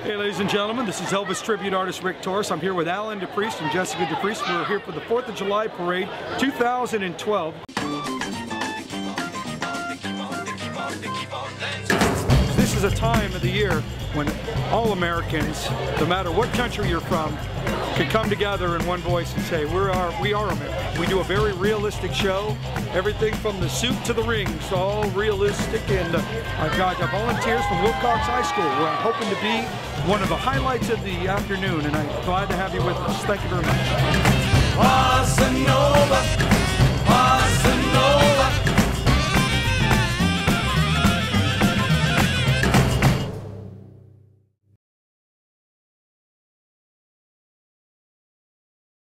Hey, ladies and gentlemen, this is Elvis tribute artist Rick Torres. I'm here with Alan DePriest and Jessica DePriest. We're here for the 4th of July Parade 2012. This is a time of the year when all Americans, no matter what country you're from, can come together in one voice and say, we are, we are America. We do a very realistic show. Everything from the suit to the rings, all realistic. And uh, I've got uh, volunteers from Wilcox High School. We're hoping to be one of the highlights of the afternoon, and I'm glad to have you with us. Thank you very much.